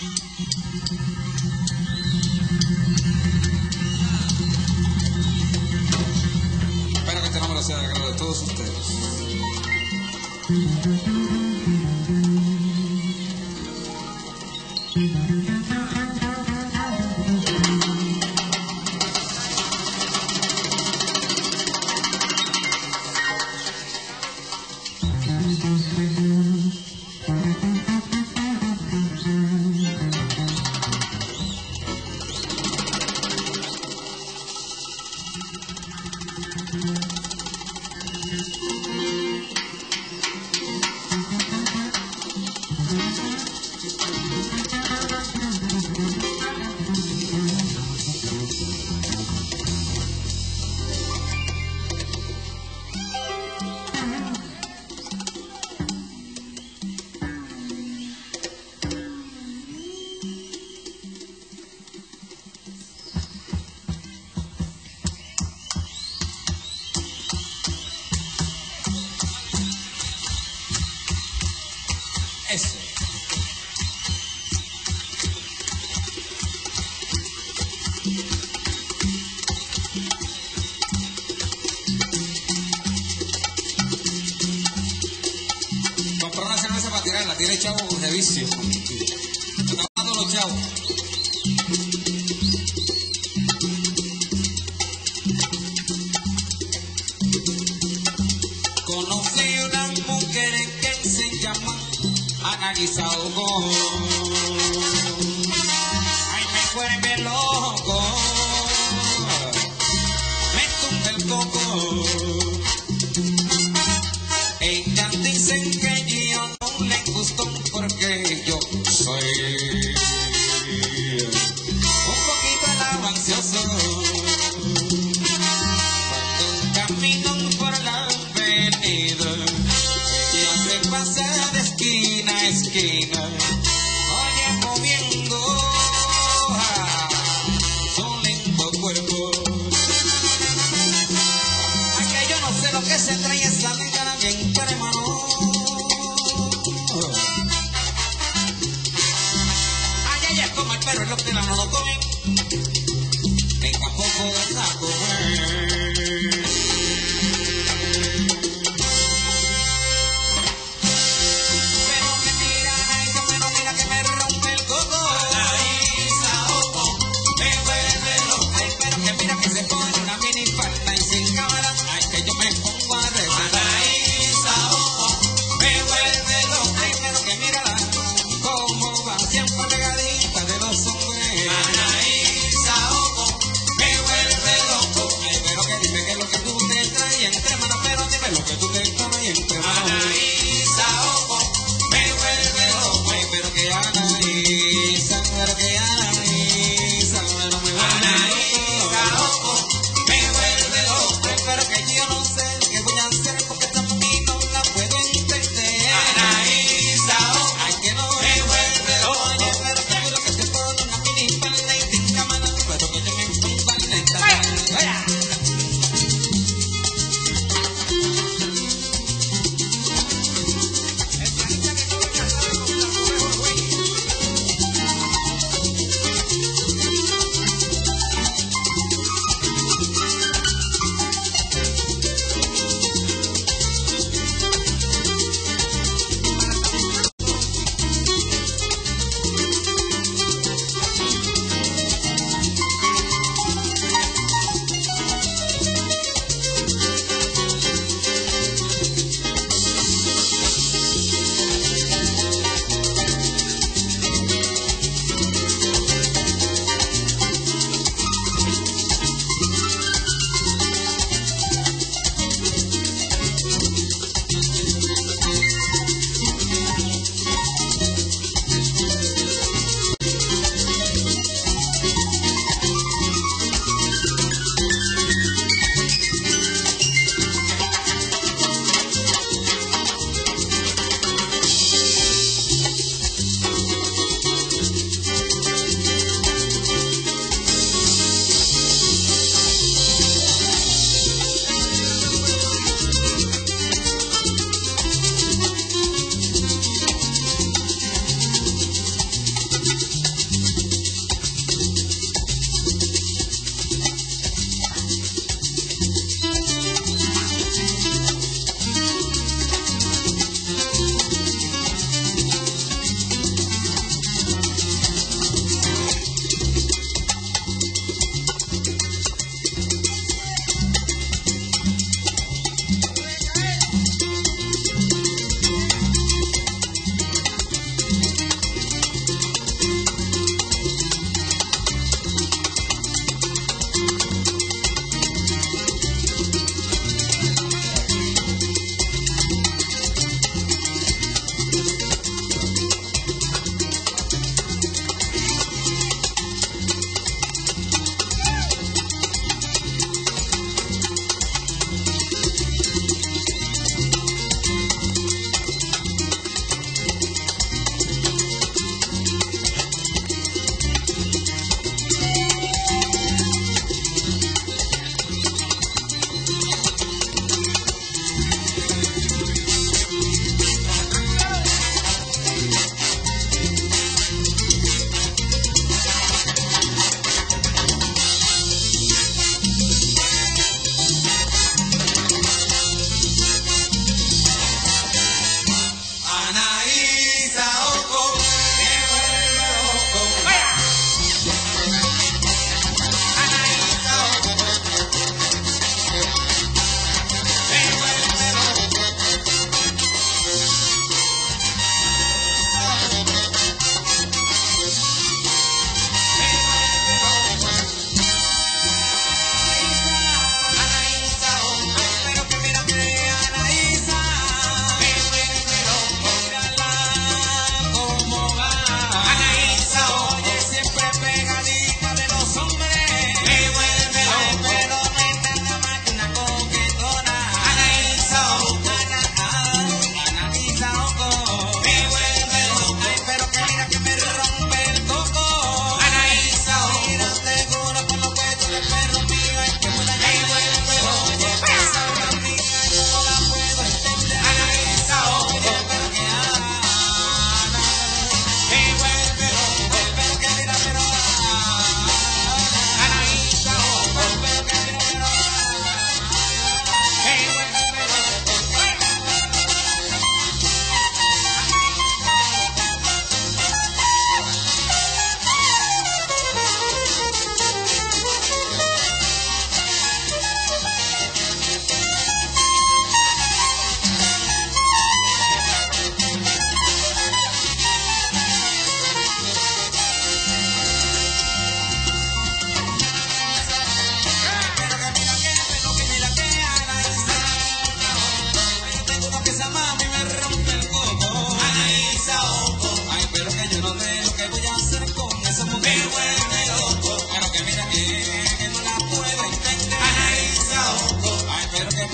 Espero que este número sea de agrado de todos ustedes. Eso. Comprar una cerveza para tirarla, tiene chavo con revicio. Está los chavos. desahogo. Ay, me vuelve loco, me tumba el coco. King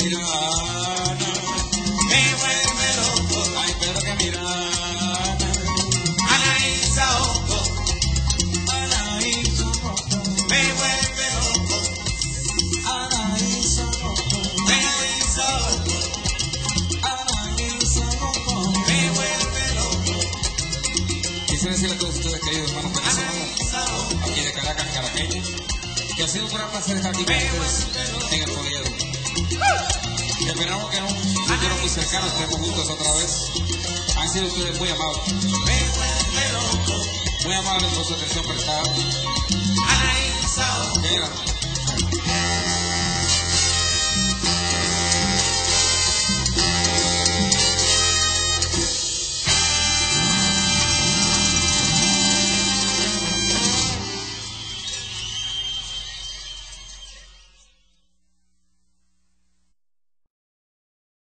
mirada me vuelve loco. Ay, pero que mirada. Anaísa Oco, Anaísa Oco, me vuelve loco. Anaísa Oco, Anaísa Oco, Anaísa Oco, me vuelve loco. Quisiera decirle a todos ustedes, queridos hermanos venezolanos, aquí de Caracas, caraqueños, que ha sido un gran placer estar aquí en el Poliedro. Esperamos que en un futuro muy cercano estemos juntos otra vez. Han sido ustedes muy amables. Muy amables por su atención prestada. Mira,